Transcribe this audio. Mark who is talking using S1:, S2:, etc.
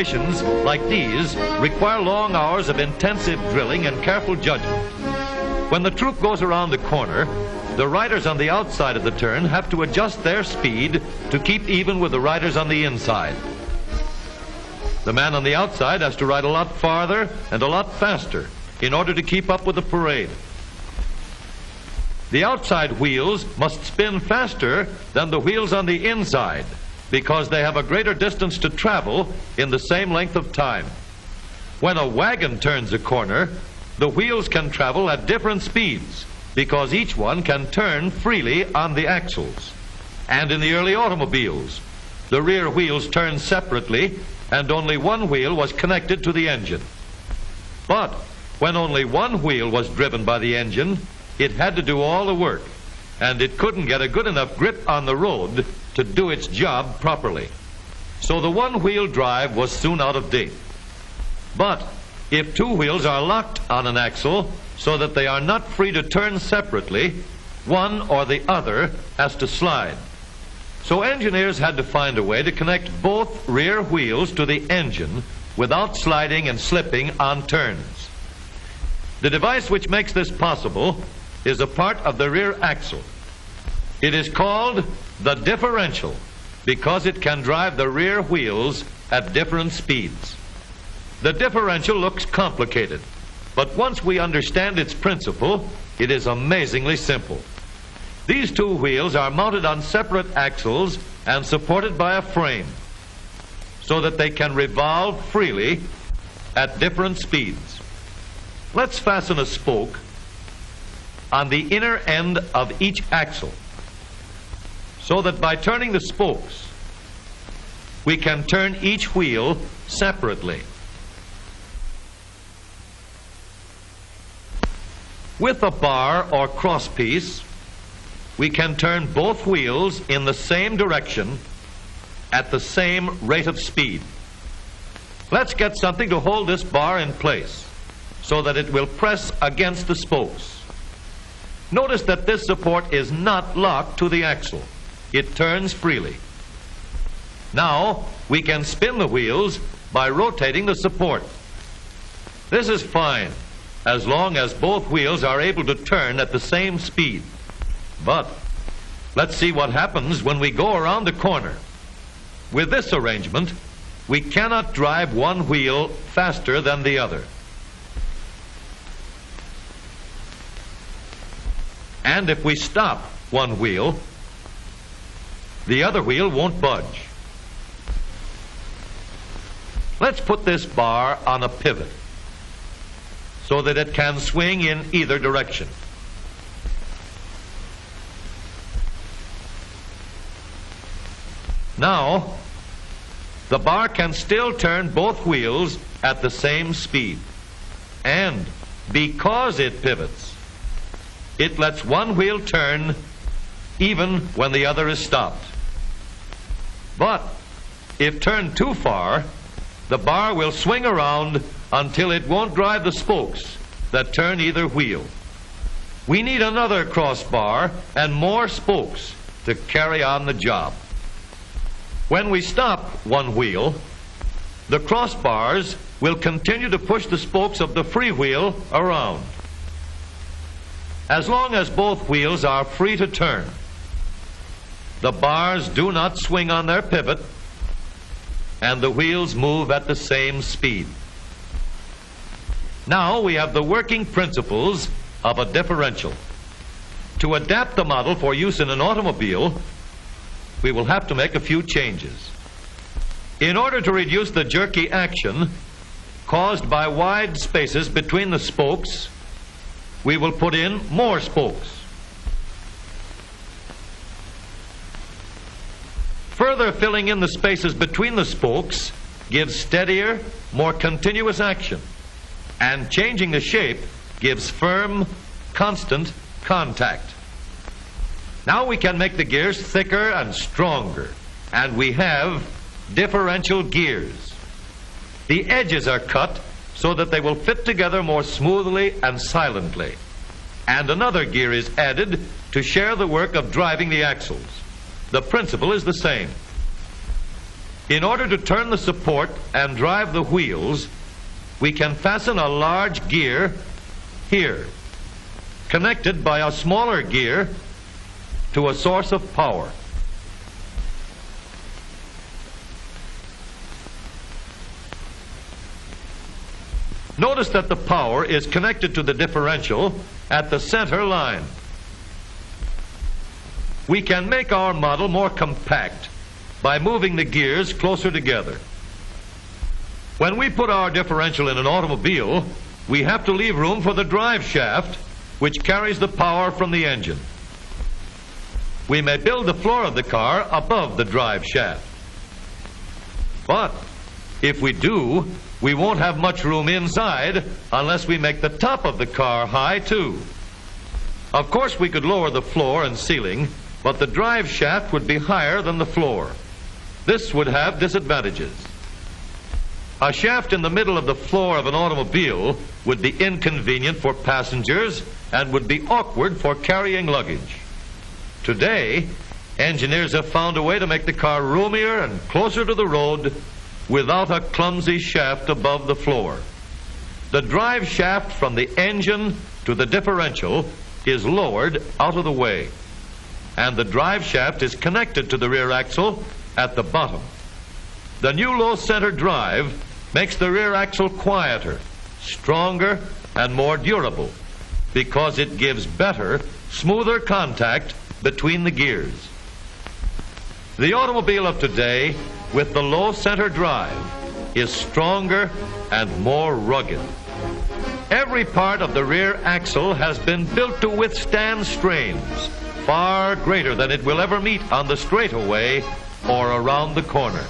S1: Formations like these require long hours of intensive drilling and careful judgment. When the troop goes around the corner, the riders on the outside of the turn have to adjust their speed to keep even with the riders on the inside. The man on the outside has to ride a lot farther and a lot faster in order to keep up with the parade. The outside wheels must spin faster than the wheels on the inside because they have a greater distance to travel in the same length of time. When a wagon turns a corner, the wheels can travel at different speeds because each one can turn freely on the axles. And in the early automobiles, the rear wheels turned separately and only one wheel was connected to the engine. But when only one wheel was driven by the engine, it had to do all the work and it couldn't get a good enough grip on the road to do its job properly. So the one-wheel drive was soon out of date. But if two wheels are locked on an axle so that they are not free to turn separately, one or the other has to slide. So engineers had to find a way to connect both rear wheels to the engine without sliding and slipping on turns. The device which makes this possible is a part of the rear axle. It is called the differential because it can drive the rear wheels at different speeds. The differential looks complicated, but once we understand its principle, it is amazingly simple. These two wheels are mounted on separate axles and supported by a frame so that they can revolve freely at different speeds. Let's fasten a spoke on the inner end of each axle so that by turning the spokes, we can turn each wheel separately. With a bar or crosspiece, we can turn both wheels in the same direction at the same rate of speed. Let's get something to hold this bar in place so that it will press against the spokes. Notice that this support is not locked to the axle. It turns freely. Now, we can spin the wheels by rotating the support. This is fine, as long as both wheels are able to turn at the same speed. But, let's see what happens when we go around the corner. With this arrangement, we cannot drive one wheel faster than the other. And if we stop one wheel, the other wheel won't budge. Let's put this bar on a pivot so that it can swing in either direction. Now, the bar can still turn both wheels at the same speed. And because it pivots, it lets one wheel turn even when the other is stopped. But if turned too far, the bar will swing around until it won't drive the spokes that turn either wheel. We need another crossbar and more spokes to carry on the job. When we stop one wheel, the crossbars will continue to push the spokes of the free wheel around as long as both wheels are free to turn. The bars do not swing on their pivot and the wheels move at the same speed. Now we have the working principles of a differential. To adapt the model for use in an automobile, we will have to make a few changes. In order to reduce the jerky action caused by wide spaces between the spokes we will put in more spokes. Filling in the spaces between the spokes gives steadier, more continuous action. And changing the shape gives firm, constant contact. Now we can make the gears thicker and stronger. And we have differential gears. The edges are cut so that they will fit together more smoothly and silently. and another gear is added to share the work of driving the axles. The principle is the same. In order to turn the support and drive the wheels, we can fasten a large gear here, connected by a smaller gear to a source of power. Notice that the power is connected to the differential at the center line. We can make our model more compact by moving the gears closer together. When we put our differential in an automobile, we have to leave room for the drive shaft, which carries the power from the engine. We may build the floor of the car above the drive shaft. But if we do, we won't have much room inside unless we make the top of the car high too. Of course, we could lower the floor and ceiling, but the drive shaft would be higher than the floor. This would have disadvantages. A shaft in the middle of the floor of an automobile would be inconvenient for passengers and would be awkward for carrying luggage. Today, engineers have found a way to make the car roomier and closer to the road without a clumsy shaft above the floor. The drive shaft from the engine to the differential is lowered out of the way, and the drive shaft is connected to the rear axle at the bottom. The new low center drive makes the rear axle quieter, stronger, and more durable because it gives better, smoother contact between the gears. The automobile of today with the low center drive is stronger and more rugged. Every part of the rear axle has been built to withstand strains far greater than it will ever meet on the straightaway or around the corner.